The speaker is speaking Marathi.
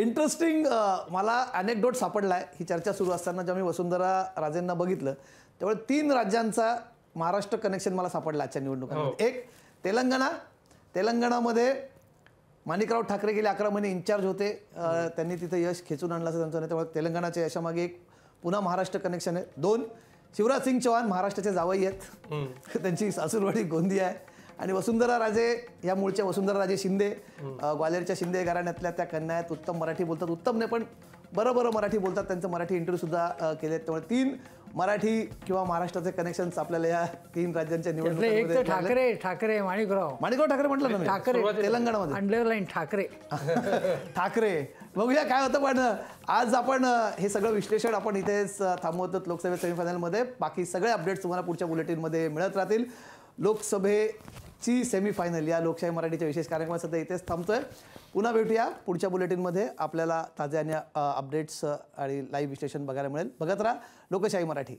इंटरेस्टिंग मला अनेकडोट सापडला आहे ही चर्चा सुरू असताना जेव्हा मी वसुंधरा राजेंना बघितलं त्यामुळे तीन राज्यांचा महाराष्ट्र कनेक्शन मला सापडला आजच्या निवडणुकांमध्ये. एक तेलंगणा. तेलंगणामध्ये माणिकराव ठाकरे गेले अकरा महिने इन्चार्ज होते. अं, त्यांनी तिथे यश खेचून आणलं असं त्यांचं नाही त्यामुळे तेलंगणाच्या यशामागे एक पुन्हा महाराष्ट्र कनेक्शन आहे. दोन शिवराज सिंग चौहान महाराष्ट्राचे जावई आहेत. त्यांची सासूरवाडी गोंदी आहे. आणि वसुंधरा राजे या मूळच्या वसुंधरा राजे शिंदे अं, ग्वाल्हेरच्या शिंदे घराण्यातल्या त्या कन्या आहेत. उत्तम मराठी बोलतात. उत्तम नाही पण बरं बरं मराठी बोलतात. त्यांचं मराठी इंटरव्ह्यू सुद्धा अं, केले आहेत त्यामुळे तीन मराठी किंवा महाराष्ट्राचे कनेक्शन्स आपल्याला या तीन राज्यांच्या निवडणुकीमध्ये. ठाकरे ठाकरे माणिकराव. माणिकराव ठाकरे म्हटलं ना. ठाकरे. तेलंगणामध्ये. अंडरलाईन ठाकरे. ठाकरे. बघूया काय होतं पण आज आपण हे सगळं विश्लेषण आपण इथेच थांबवतो लोकसभे सेमीफायनलमध्ये बाकी सगळे अपडेट्स तुम्हाला पुढच्या बुलेटिनमध्ये मिळत राहतील. ची सेमीफायनल या लोकशाही मराठीच्या विशेष कार्यक्रमात सध्या इथेच थांबतोय. पुन्हा भेटूया. पुढच्या बुलेटिनमध्ये आपल्याला ताज्या आणि अपडेट्स आणि लाईव्ह विश्लेषण बघायला मिळेल. बघत राहा लोकशाही मराठी.